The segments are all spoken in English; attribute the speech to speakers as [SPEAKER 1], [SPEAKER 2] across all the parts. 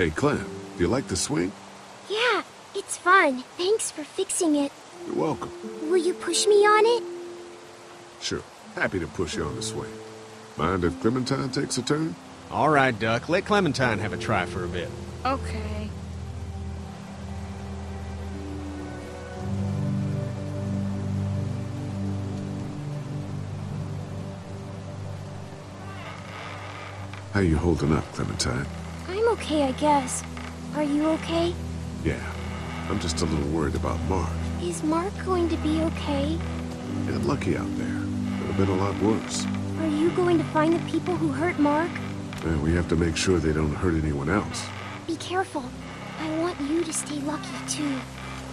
[SPEAKER 1] Hey, Clem, do you like the swing?
[SPEAKER 2] Yeah, it's fun. Thanks for fixing it.
[SPEAKER 1] You're welcome.
[SPEAKER 2] Will you push me on it?
[SPEAKER 1] Sure. Happy to push you on the swing. Mind if Clementine takes a turn?
[SPEAKER 3] All right, Duck. Let Clementine have a try for a bit.
[SPEAKER 4] Okay.
[SPEAKER 1] How you holding up, Clementine?
[SPEAKER 2] Okay, I guess. Are you okay?
[SPEAKER 1] Yeah. I'm just a little worried about Mark.
[SPEAKER 2] Is Mark going to be okay?
[SPEAKER 1] Got lucky out there. Could have been a lot worse.
[SPEAKER 2] Are you going to find the people who hurt Mark?
[SPEAKER 1] We have to make sure they don't hurt anyone else.
[SPEAKER 2] Be careful. I want you to stay lucky, too.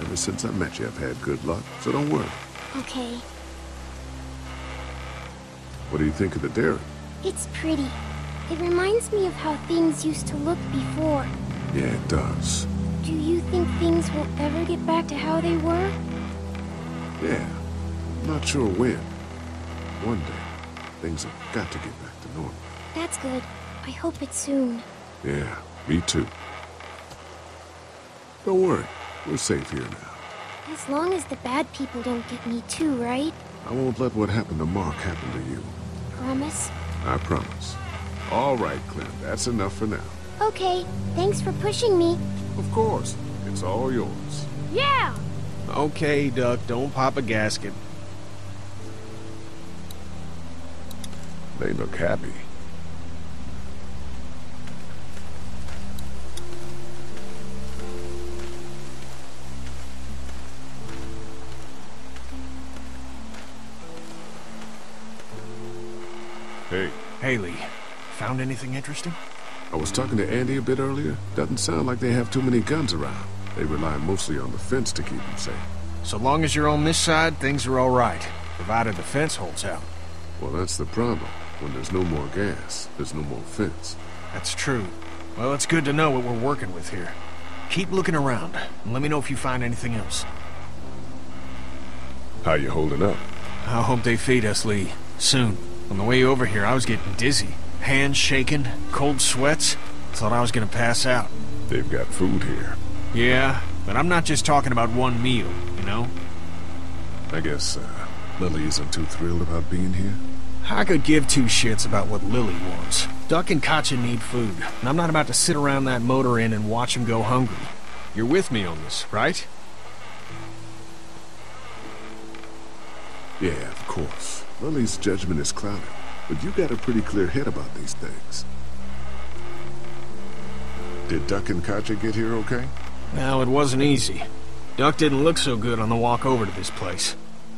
[SPEAKER 1] Ever since I met you, I've had good luck, so don't worry.
[SPEAKER 2] Okay.
[SPEAKER 1] What do you think of the dairy?
[SPEAKER 2] It's pretty. It reminds me of how things used to look before.
[SPEAKER 1] Yeah, it does.
[SPEAKER 2] Do you think things will ever get back to how they were?
[SPEAKER 1] Yeah. Not sure when. One day, things have got to get back to normal.
[SPEAKER 2] That's good. I hope it's soon.
[SPEAKER 1] Yeah, me too. Don't worry. We're safe here now.
[SPEAKER 2] As long as the bad people don't get me too, right?
[SPEAKER 1] I won't let what happened to Mark happen to you.
[SPEAKER 2] Promise?
[SPEAKER 1] I promise. All right, Clem. That's enough for now.
[SPEAKER 2] Okay. Thanks for pushing me.
[SPEAKER 1] Of course. It's all yours.
[SPEAKER 4] Yeah!
[SPEAKER 3] Okay, Duck. Don't pop a gasket.
[SPEAKER 1] They look happy. Hey,
[SPEAKER 3] Carley, found anything interesting?
[SPEAKER 1] I was talking to Andy a bit earlier. Doesn't sound like they have too many guns around. They rely mostly on the fence to keep them safe.
[SPEAKER 3] So long as you're on this side, things are all right. Provided the fence holds out.
[SPEAKER 1] Well, that's the problem. When there's no more gas, there's no more fence.
[SPEAKER 3] That's true. Well, it's good to know what we're working with here. Keep looking around, and let me know if you find anything else.
[SPEAKER 1] How you holding up?
[SPEAKER 3] I hope they feed us, Lee. Soon. On the way over here, I was getting dizzy. Hands shaking, cold sweats. Thought I was gonna pass out.
[SPEAKER 1] They've got food here.
[SPEAKER 3] Yeah, but I'm not just talking about one meal, you know?
[SPEAKER 1] I guess, uh, Lilly isn't too thrilled about being here.
[SPEAKER 3] I could give two shits about what Lilly wants. Duck and Katjaa need food, and I'm not about to sit around that motor inn and watch them go hungry. You're with me on this, right?
[SPEAKER 1] Yeah, of course. Lilly's judgment is clouded, but you got a pretty clear head about these things. Did Duck and Katjaa get here okay?
[SPEAKER 3] Well, it wasn't easy. Duck didn't look so good on the walk over to this place.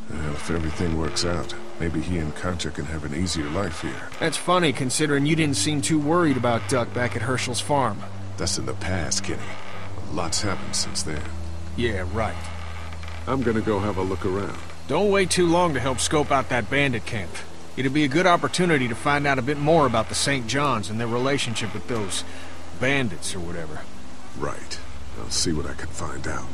[SPEAKER 1] Well, if everything works out, maybe he and Katjaa can have an easier life here.
[SPEAKER 3] That's funny, considering you didn't seem too worried about Duck back at Hershel's farm.
[SPEAKER 1] That's in the past, Kenny. Lot's happened since then.
[SPEAKER 3] Yeah, right.
[SPEAKER 1] I'm gonna go have a look around.
[SPEAKER 3] Don't wait too long to help scope out that bandit camp. It'd be a good opportunity to find out a bit more about the St. John's and their relationship with those bandits or whatever.
[SPEAKER 1] Right. I'll see what I can find out.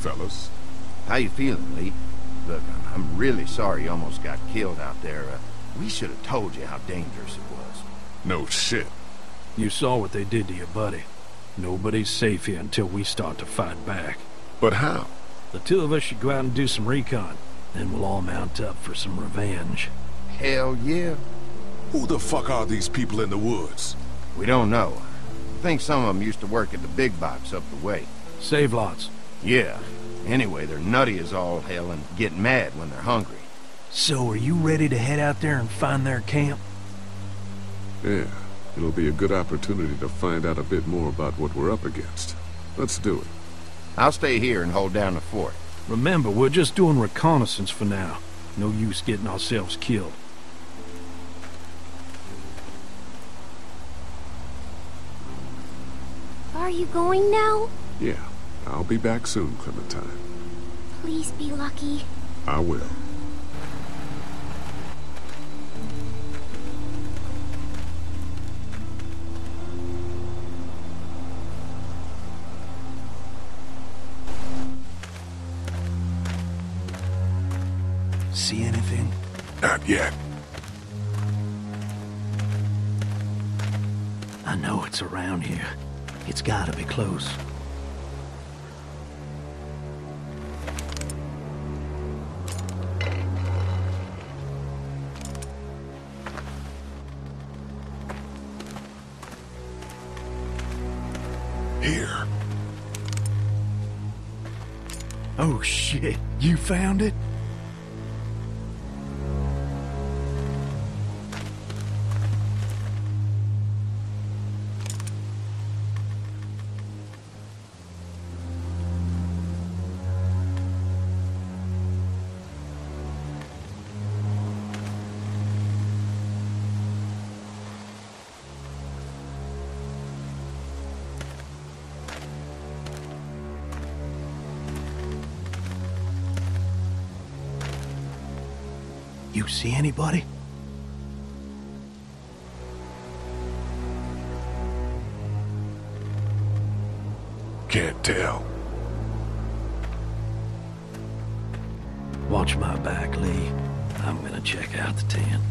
[SPEAKER 1] Fellas,
[SPEAKER 5] How you feeling, Lee? Look, I'm, I'm really sorry you almost got killed out there. Uh, we should have told you how dangerous it was.
[SPEAKER 1] no shit.
[SPEAKER 6] You saw what they did to your buddy. Nobody's safe here until we start to fight back.
[SPEAKER 1] But how?
[SPEAKER 6] The two of us should go out and do some recon. Then we'll all mount up for some revenge.
[SPEAKER 5] Hell yeah.
[SPEAKER 1] Who the fuck are these people in the woods?
[SPEAKER 5] We don't know. I think some of them used to work at the big box up the way.
[SPEAKER 6] Save lots.
[SPEAKER 5] Yeah. Anyway, they're nutty as all hell and get mad when they're hungry.
[SPEAKER 6] So are you ready to head out there and find their camp?
[SPEAKER 1] Yeah, it'll be a good opportunity to find out a bit more about what we're up against. Let's do it.
[SPEAKER 5] I'll stay here and hold down the fort.
[SPEAKER 6] Remember, we're just doing reconnaissance for now. No use getting ourselves killed.
[SPEAKER 2] Are you going now?
[SPEAKER 1] Yeah, I'll be back soon, Clementine.
[SPEAKER 2] Please be lucky.
[SPEAKER 1] I will.
[SPEAKER 6] See anything?
[SPEAKER 1] Not yet.
[SPEAKER 6] I know it's around here. It's gotta be close. Oh shit, you found it? You see anybody?
[SPEAKER 1] Can't tell.
[SPEAKER 6] Watch my back, Lee. I'm gonna check out the tent.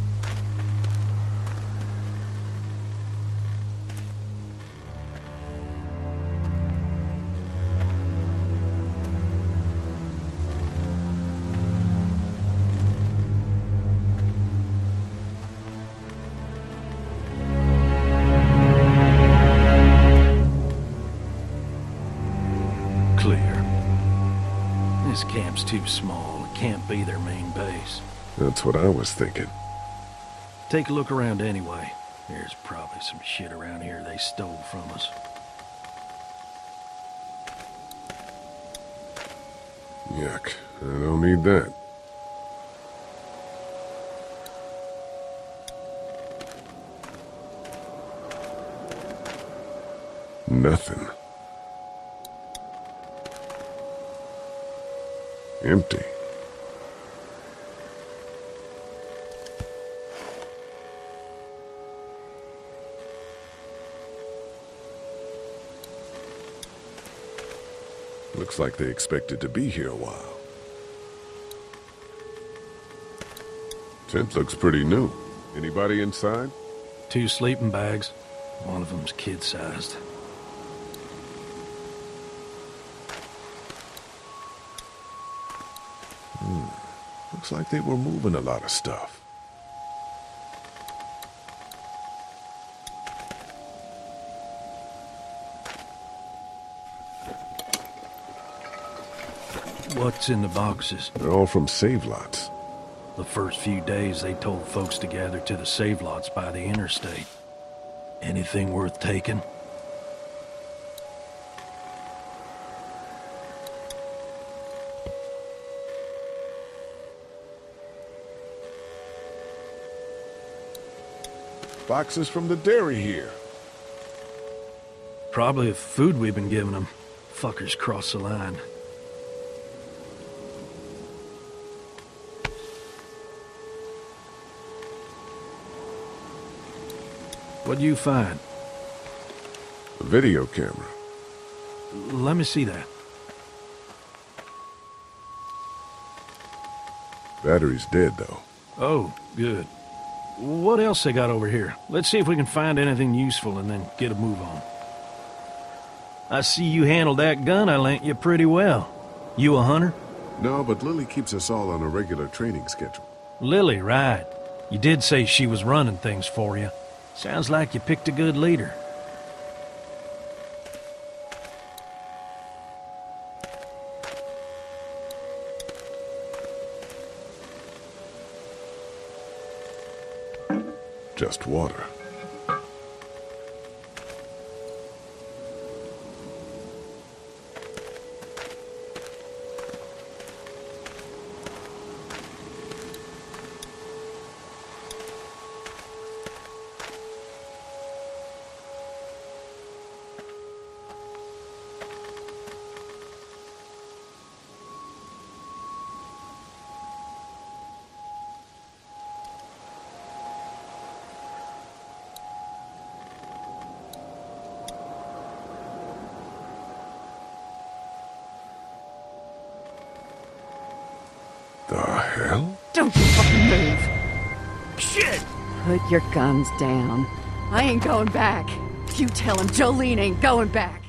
[SPEAKER 6] Too small. It can't be their main base.
[SPEAKER 1] That's what I was thinking.
[SPEAKER 6] Take a look around anyway. There's probably some shit around here they stole from us.
[SPEAKER 1] Yuck. I don't need that. Nothing. Empty. Looks like they expected to be here a while. Tent looks pretty new. Anybody inside?
[SPEAKER 6] Two sleeping bags. One of them's kid-sized.
[SPEAKER 1] Looks like they were moving a lot of stuff.
[SPEAKER 6] What's in the boxes?
[SPEAKER 1] They're all from save lots.
[SPEAKER 6] The first few days they told folks to gather to the save lots by the interstate. Anything worth taking?
[SPEAKER 1] Boxes from the dairy here.
[SPEAKER 6] Probably the food we've been giving them. Fuckers cross the line. What'd you find?
[SPEAKER 1] A video camera.
[SPEAKER 6] Let me see that.
[SPEAKER 1] Battery's dead, though.
[SPEAKER 6] Oh, good. What else they got over here? Let's see if we can find anything useful and then get a move on. I see you handled that gun I lent you pretty well. You a hunter?
[SPEAKER 1] No, but Lilly keeps us all on a regular training schedule.
[SPEAKER 6] Lilly, right. You did say she was running things for you. Sounds like you picked a good leader.
[SPEAKER 1] Just water.
[SPEAKER 4] Put your guns down. I ain't going back. You tell him Jolene ain't going back.